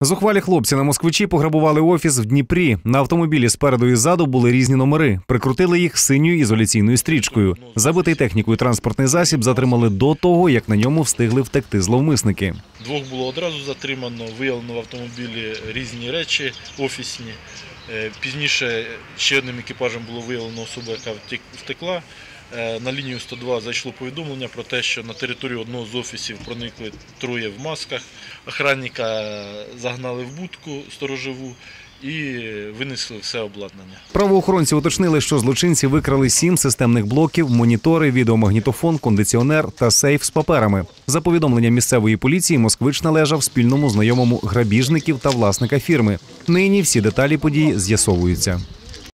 Зухвалі хлопці на москвичі пограбували офіс в Дніпрі. На автомобілі спереду і ззаду були різні номери. Прикрутили їх синьою ізоляційною стрічкою. Забитий технікою транспортний засіб затримали до того, як на ньому встигли втекти зловмисники. Двох було одразу затримано, виявлено в автомобілі різні речі офісні. Е, Пізніше ще одним екіпажем було виявлено особу, яка втекла. Е, На лінію 102 зайшло повідомлення про те, що на територію одного з офісів проникли троє в масках. Охранника загнали в будку сторожову і винесли все обладнання. Правоохоронці уточнили, що злочинці викрали сім системних блоків, монітори, відеомагнітофон, кондиціонер та сейф з паперами. За повідомленням місцевої поліції, москвич належав спільному знайомому грабіжників та власника фірми. Нині всі деталі події з'ясовуються.